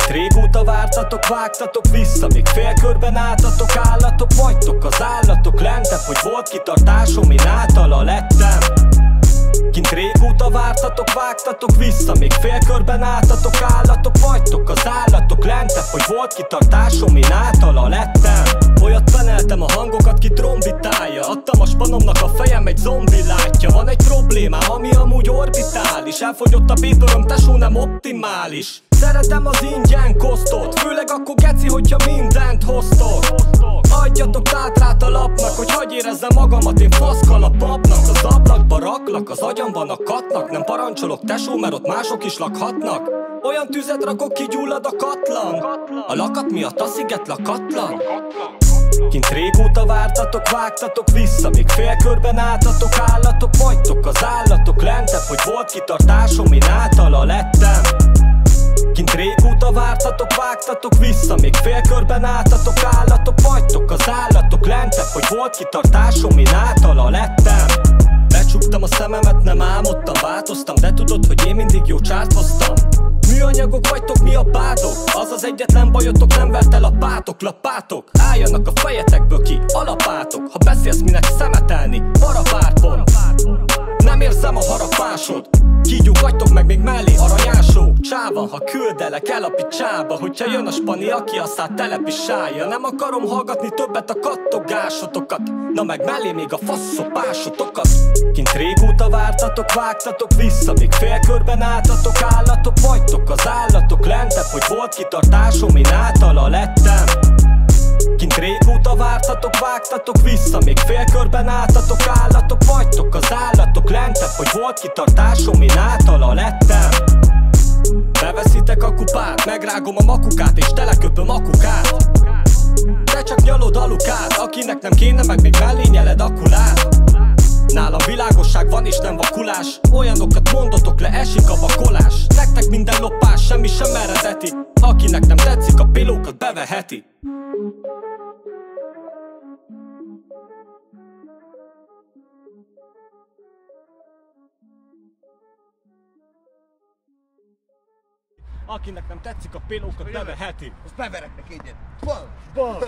régóta vártatok, vágtatok vissza Még félkörben álltatok, állatok vagytok Az állatok lentebb, hogy volt kitartásom Én általa lettem. Kint régóta vártatok, vágtatok vissza Még félkörben álltatok, állatok vagytok Az állatok lentebb, hogy volt kitartásom Én általa lettem. Olyat peneltem a hangokat, ki trombitálja Adtam a spanomnak a fejem, egy zombi látja. Van egy problémám, ami amúgy orbitális Elfogyott a bétorom, tesó nem optimális Szeretem az ingyen kosztot Főleg akkor geci, hogyha mindent hoztok. Adjatok tátrát a lapnak, hogy hagy érezzem magamat Én faszkal a papnak, az ablakba raklak Az agyamban a katnak, nem parancsolok tesó, mert ott mások is lakhatnak. Olyan tüzet rakok, kigyullad a katlan. A lakat miatt a sziget lakatlan Kint régóta vártatok, vágtatok vissza Még félkörben álltatok, állatok vagytok Az állatok lentebb, hogy volt kitartásom Én általa lettem Kint régóta vártatok, vágtatok vissza Még félkörben álltatok, állatok vagytok Az állatok lentebb, hogy volt kitartásom Én általa lettem. Becsuktam a szememet, nem álmodtam, változtam De tudod, hogy én mindig jó csárt hoztam. Műanyagok vagytok, mi a bádok? Az az egyetlen bajotok, nem vert el a pátok, lapátok. Álljanak a fejetekből ki, alapátok. Ha beszélsz, minek szemetelni, parapárpon Nem érzem a harapásod. Kígyók vagytok meg még mellé aranyások Csáva, ha küldelek el a picsába Hogyha jön a spani, aki aztán telepisálja Nem akarom hallgatni többet a kattogásotokat. Na meg mellé még a faszopásotokat. Kint régóta vártatok, vágtatok vissza Még félkörben álltatok, állatok vagytok Az állatok lentebb, hogy volt kitartásom Én általa lettem. Kint régóta vártatok, vágtatok vissza Még félkörben álltatok, állatok vagytok Az állatok lentebb, hogy volt kitartásom Én általa lettem megrágom a makukát És teleköpöm a kukát Te csak nyalod a lukát Akinek nem kéne, meg még mellé nyeled a kulát. Nálam világosság van és nem vakulás. Olyanokat mondotok le, esik a vakolás. Nektek minden lopás, semmi sem eredeti. Akinek nem tetszik, a pilókat beveheti Akinek nem tetszik, a pilókat beveheti Azt beverek neki egyet. Bam!